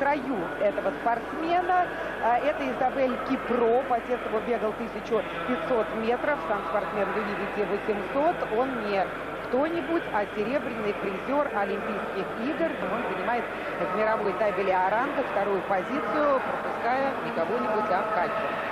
строю этого спортсмена. А, Это Изабель Кипро. Отец его бегал 1500 метров. Сам спортсмен, вы видите, 800. Он не кто-нибудь, а серебряный призер Олимпийских игр. Он занимает в мировой табеле Аранга вторую позицию, пропуская никого-нибудь, а Кальцин.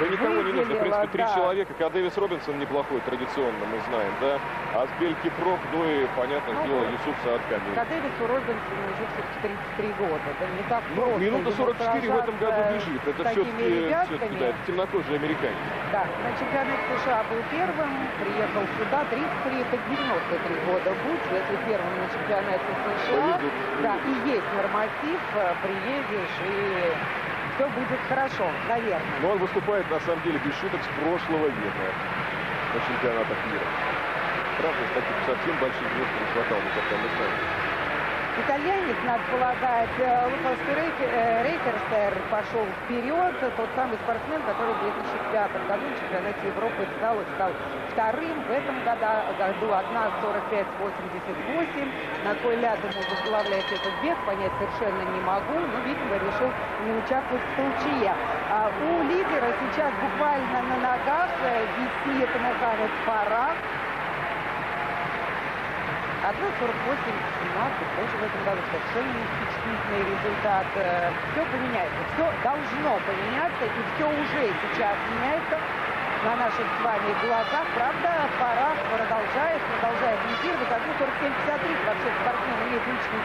Да никого не нужно. В принципе, три да. человека. Когда Дэвис Робинсон неплохой, традиционно, мы знаем, да? А с Бель Кипрок, ну и, понятное Ну, дело. Юсуф Саад Камиль. К Дэвису Робинсону уже все-таки 33 года. Да не так Ну, просто минута ему 44 в этом году бежит. Это все-таки, все ребятками. да, это темнокожий американец. Да, на чемпионате США был первым, приехал сюда, 30 приехать 93 года будет, если первым на чемпионате США. Повезут. Да, и есть норматив, э, приедешь и все будет хорошо, наверное. Но он выступает, на самом деле, без шуток с прошлого века на чемпионатах мира. Правда, таких совсем больших звезд не хватало никогда, мы знаем. Итальянец, надо полагать, э, Лукас Рейк- э, пошел вперед. Тот самый спортсмен, который в 2005 году на чемпионате Европы стал, стал вторым. В этом года, году 1.45.88. На кой ляд ему возглавлять этот бег, понять совершенно не могу. Но, видимо, решил не участвовать в толчье. А у лидера сейчас буквально на ногах э, висит Мохаммед Фарах. 1.48-17, тоже в этом году совершенно впечатлительный результат. Все поменяется, все должно поменяться, и все уже сейчас меняется на наших с вами глазах. Правда, пора продолжает, продолжает лидировать. 1.47-53 вообще спортсмен имеет личный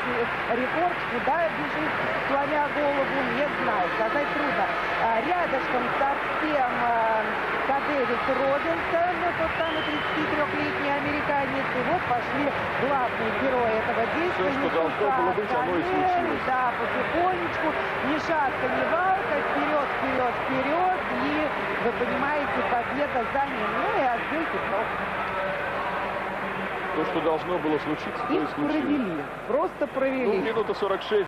рекорд. Куда бежит, сломя голову, не знаю. Сказать трудно. А, Рядышком совсем а, Кадевис Робинсон, тот самый 33-летний американец. И вот пошли главные герои этого действия. Всё, что должно было быть, оно и случилось. Да, потихонечку, ни шатка, ни валка, вперед, вперед, вперед. И, вы понимаете, победа за ним. Ну и отбил Петров. То, что должно было случиться, то и случилось. провели, просто Ну, провели. минута 46.